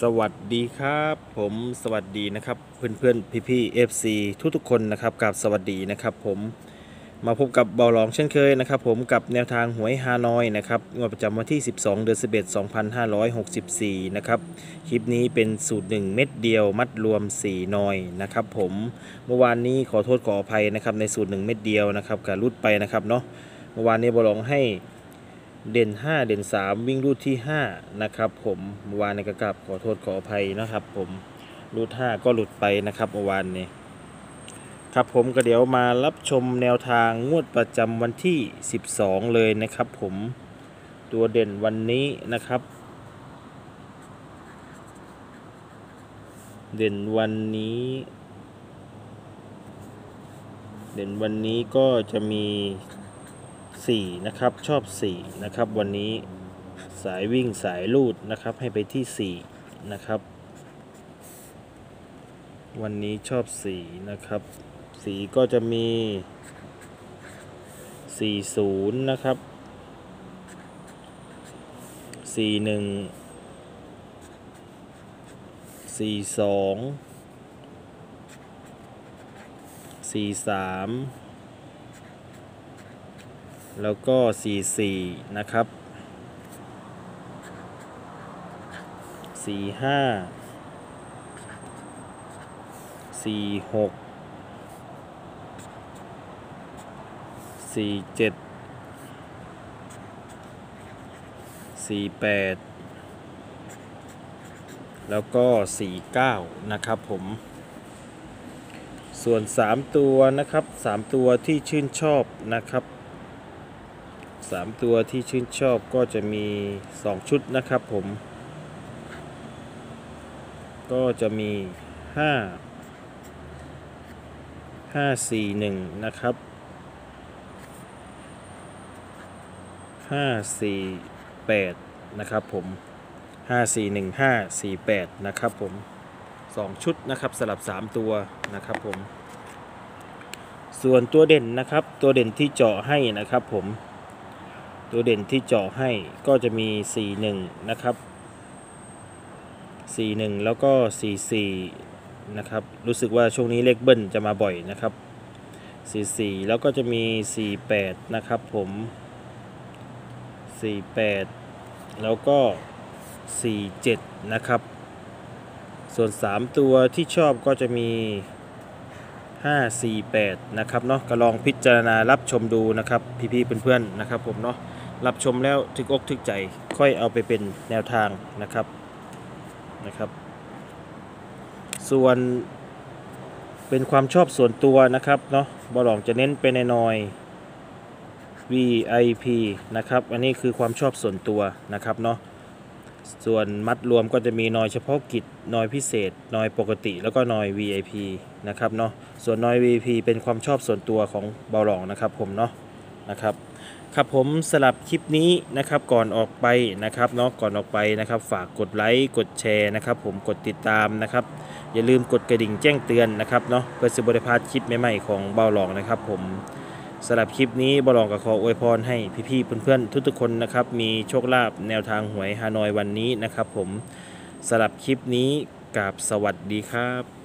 สวัสดีครับผมสวัสดีนะครับเพื่อนเพื่อนพี่พี่ FC ทุกทุกคนนะครับกับสวัสดีนะครับผมมาพบกับเบาหลองเช่นเคยนะครับผมกับแนวทางหวยฮานอยนะครับงวดประจำวันที่ 12 เดือน11 2564 นะครับคลิปนี้เป็นสูตร 1 เม็ดเดียวมัดรวม 4 นอยนะครับผมเมื่อวานนี้ขอโทษขออภัยนะครับในสูตร 1 เม็ดเดียวนะครับการรุดไปนะครับเนาะเมื่อวานนี้เบาหลองให้ เด่น 5 เด่น 3 วิ่งรูดที่ 5 นะครับผมเมื่อวานในกระกับขอโทษขออภัยนะครับผมรูด 5 ก็หลุดไปนะครับเมื่อวานนี้ครับผมก็เดี๋ยวมารับชมแนวทางงวดประจำวันที่ 12 เลยนะครับผมตัวเด่นวันนี้นะครับ เด่นวันนี้ เด่นวันนี้ก็จะมี 4 นะครับ ชอบ 4 นะครับ วันนี้สายวิ่งสายลูดนะครับ ให้ไปที่ 4 นะครับ วันนี้ชอบ 4 นะครับ สีก็จะมี 40 นะครับ 41 42 43 แล้วก็ 44 นะครับ 45 46 47 48 แล้วก็ 49 นะครับผม ส่วน 3 ตัวนะครับ 3 ตัวที่ชื่นชอบนะครับ 3 ตัวที่ชื่นชอบก็จะมี 2 ชุดนะครับผม ก็จะมี 5 5 4 1 นะครับ 5 4 8 นะครับผม 5 4 1 5 4 8 นะครับผม 2 ชุดนะครับสลับ 3 ตัวนะครับผม ส่วนตัวเด่นนะครับตัวเด่นที่เจาะให้นะครับผม ตัวเด่นที่เจาะให้ก็จะมี 41 นะครับ 41 แล้วก็ 44 นะครับ รู้สึกว่าช่วงนี้เลขเบิ้ลจะมาบ่อยนะครับ 44 แล้วก็จะมี 48 นะครับผม 48 แล้วก็ 47 นะครับ ส่วน 3 ตัวที่ชอบก็จะมี 548 นะครับเนาะก็ลองพิจารณารับชมดูนะครับ พี่ๆเพื่อนๆนะครับผมเนาะ รับชมแล้วถึกอกถึกใจค่อยเอาไปเป็นแนวทางนะครับนะครับ ส่วนเป็นความชอบส่วนตัวนะครับเนาะบอลองจะเน้นไปในนอย VIP นะครับ อันนี้คือความชอบส่วนตัวนะครับเนาะส่วนมัดรวมก็จะมีนอยเฉพาะกิจนอยพิเศษนอยปกติ แล้วก็นอย VIP นะครับเนาะส่วนนอย VIP เป็นความชอบส่วนตัวของเบาหลองนะครับผมเนาะ นะครับครับผมสลับคลิปนี้นะครับก่อนออกไปนะครับเนาะก่อนออกไปนะครับ ฝากกดไลค์กดแชร์นะครับผมกดติดตามนะครับ อย่าลืมกดกระดิ่งแจ้งเตือนนะครับเนาะเพื่อสิบริพาดคลิปใหม่ๆของเบาหลองนะครับ ผมสลับคลิปนี้เบาหลองก็ขออวยพรให้พี่ๆเพื่อนๆทุกๆคนนะครับมีโชคลาภแนวทางหวยฮานอยวันนี้นะครับ ผมสลับคลิปนี้กับสวัสดีครับ